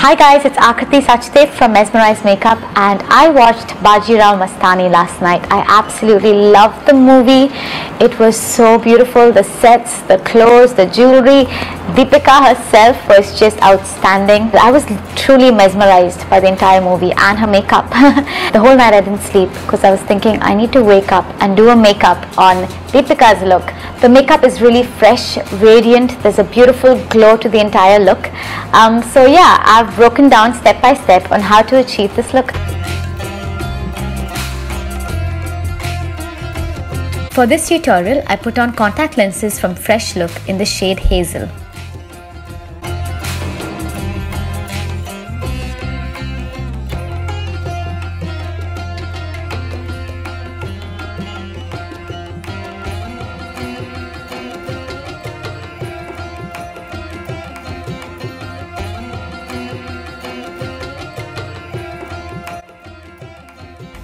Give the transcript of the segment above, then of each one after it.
Hi guys, it's Akriti Sachdev from Mesmereyes Makeup and I watched Bajirao Mastani last night. I absolutely loved the movie. It was so beautiful. The sets, the clothes, the jewelry. Deepika herself was just outstanding. I was truly mesmerized by the entire movie and her makeup. the whole night I didn't sleep because I was thinking I need to wake up and do a makeup on Deepika's look. The makeup is really fresh, radiant. There's a beautiful glow to the entire look. Um, so yeah, I've broken down step by step on how to achieve this look. For this tutorial, I put on contact lenses from Fresh Look in the shade Hazel.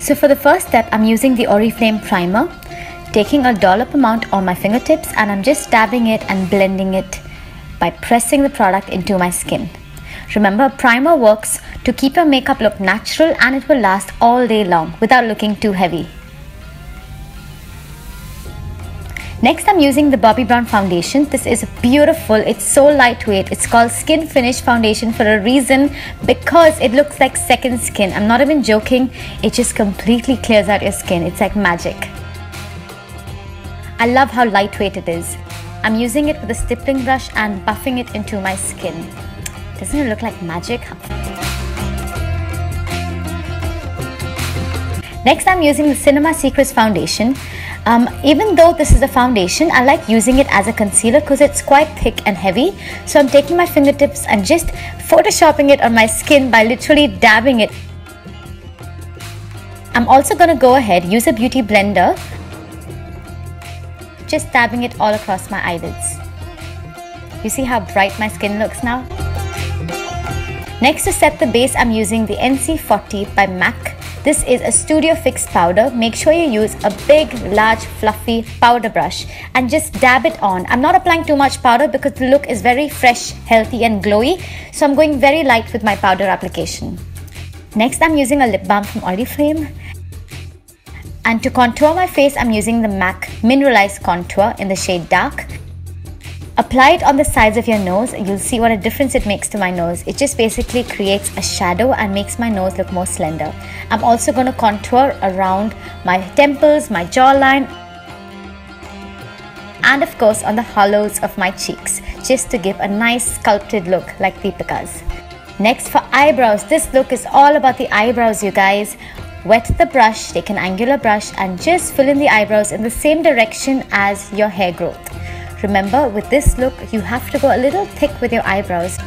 So for the first step, I'm using the Oriflame primer, taking a dollop amount on my fingertips and I'm just dabbing it and blending it by pressing the product into my skin. Remember, primer works to keep your makeup look natural and it will last all day long without looking too heavy. Next, I'm using the Bobbi Brown foundation. This is beautiful. It's so lightweight. It's called Skin Finish Foundation for a reason because it looks like second skin. I'm not even joking. It just completely clears out your skin. It's like magic. I love how lightweight it is. I'm using it with a stippling brush and buffing it into my skin. Doesn't it look like magic? Next, I'm using the Cinema Secrets foundation. Um, even though this is a foundation, I like using it as a concealer because it's quite thick and heavy. So I'm taking my fingertips and just photoshopping it on my skin by literally dabbing it. I'm also going to go ahead, use a beauty blender, just dabbing it all across my eyelids. You see how bright my skin looks now? Next to set the base, I'm using the NC40 by MAC this is a Studio Fix powder. Make sure you use a big, large, fluffy powder brush and just dab it on. I'm not applying too much powder because the look is very fresh, healthy and glowy. So I'm going very light with my powder application. Next, I'm using a lip balm from Oriflame. And to contour my face, I'm using the MAC Mineralized Contour in the shade Dark. Apply it on the sides of your nose. You'll see what a difference it makes to my nose. It just basically creates a shadow and makes my nose look more slender. I'm also going to contour around my temples, my jawline, and of course on the hollows of my cheeks, just to give a nice sculpted look like Deepika's. Next for eyebrows, this look is all about the eyebrows you guys. Wet the brush, take an angular brush and just fill in the eyebrows in the same direction as your hair growth. Remember, with this look, you have to go a little thick with your eyebrows.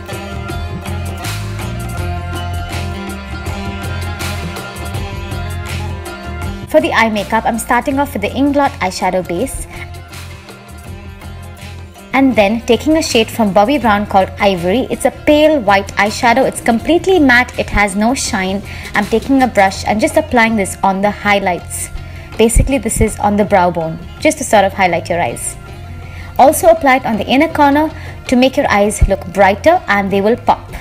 For the eye makeup, I'm starting off with the Inglot eyeshadow base and then taking a shade from Bobbi Brown called Ivory. It's a pale white eyeshadow. It's completely matte. It has no shine. I'm taking a brush and just applying this on the highlights. Basically, this is on the brow bone, just to sort of highlight your eyes. Also apply it on the inner corner to make your eyes look brighter and they will pop.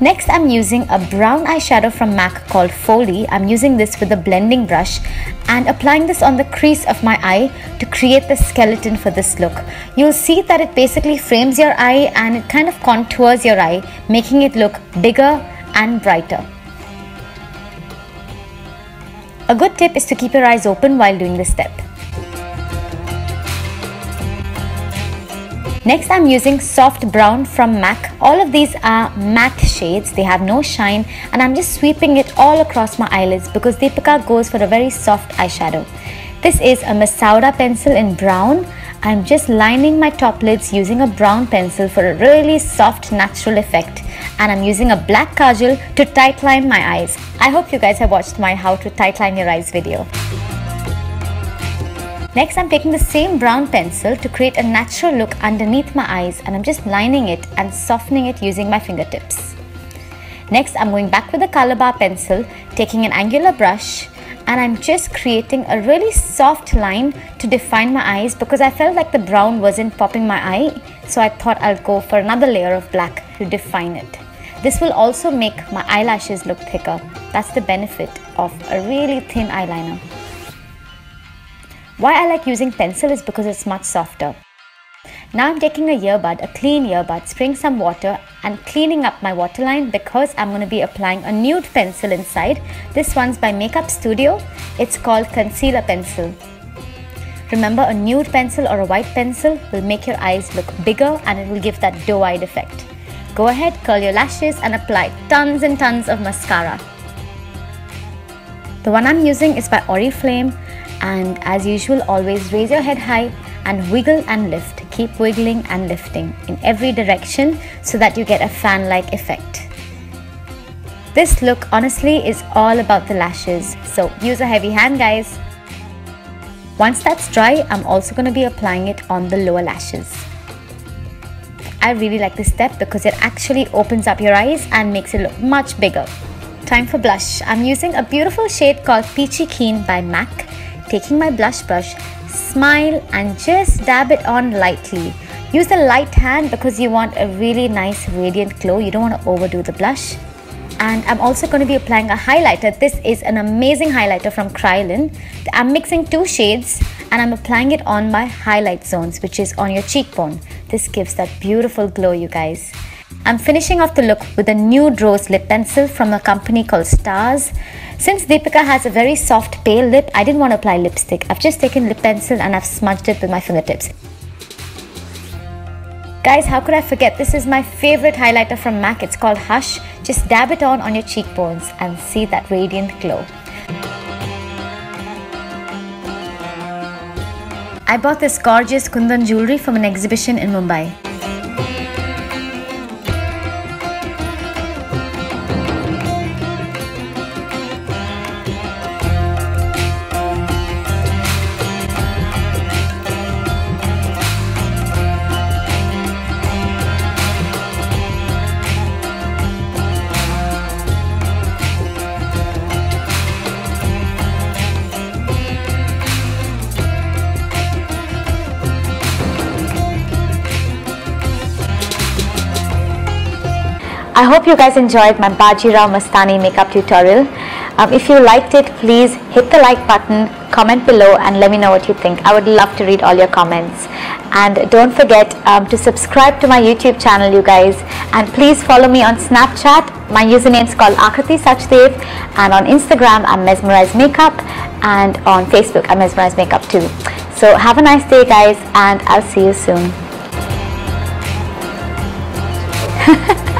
Next, I'm using a brown eyeshadow from MAC called Folie. I'm using this with a blending brush and applying this on the crease of my eye to create the skeleton for this look. You'll see that it basically frames your eye and it kind of contours your eye, making it look bigger and brighter. A good tip is to keep your eyes open while doing this step. Next I'm using soft brown from MAC. All of these are matte shades. They have no shine and I'm just sweeping it all across my eyelids because Deepika goes for a very soft eyeshadow. This is a Mesauda pencil in brown. I'm just lining my top lids using a brown pencil for a really soft natural effect and I'm using a black kajal to tightline my eyes. I hope you guys have watched my how to tightline your eyes video. Next, I'm taking the same brown pencil to create a natural look underneath my eyes and I'm just lining it and softening it using my fingertips. Next, I'm going back with the Colorbar pencil, taking an angular brush and I'm just creating a really soft line to define my eyes because I felt like the brown wasn't popping my eye so I thought I'll go for another layer of black to define it. This will also make my eyelashes look thicker. That's the benefit of a really thin eyeliner. Why I like using pencil is because it's much softer. Now I'm taking a earbud, a clean earbud, spraying some water and cleaning up my waterline because I'm going to be applying a nude pencil inside. This one's by Makeup Studio. It's called Concealer Pencil. Remember a nude pencil or a white pencil will make your eyes look bigger and it will give that doe-eyed effect. Go ahead, curl your lashes and apply tons and tons of mascara. The one I'm using is by Oriflame and as usual always raise your head high and wiggle and lift. Keep wiggling and lifting in every direction so that you get a fan-like effect. This look honestly is all about the lashes, so use a heavy hand guys. Once that's dry, I'm also going to be applying it on the lower lashes. I really like this step because it actually opens up your eyes and makes it look much bigger. Time for blush. I'm using a beautiful shade called Peachykeen by MAC. Taking my blush brush, smile and just dab it on lightly. Use a light hand because you want a really nice radiant glow. You don't want to overdo the blush. And I'm also going to be applying a highlighter. This is an amazing highlighter from Kryolan. I'm mixing two shades and I'm applying it on my highlight zones, which is on your cheekbone. This gives that beautiful glow, you guys. I'm finishing off the look with a nude rose lip pencil from a company called Stars. Since Deepika has a very soft pale lip, I didn't want to apply lipstick. I've just taken lip pencil and I've smudged it with my fingertips. Guys, how could I forget? This is my favorite highlighter from MAC. It's called Hush. Just dab it on on your cheekbones and see that radiant glow. I bought this gorgeous Kundan jewelry from an exhibition in Mumbai. I hope you guys enjoyed my Bajirao Mastani makeup tutorial. Um, if you liked it, please hit the like button, comment below and let me know what you think. I would love to read all your comments. And don't forget um, to subscribe to my YouTube channel, you guys. And please follow me on Snapchat. My username is called Akriti Sachdev. And on Instagram, I'm Mesmereyes Makeup. And on Facebook, I'm Mesmereyes Makeup too. So have a nice day, guys. And I'll see you soon.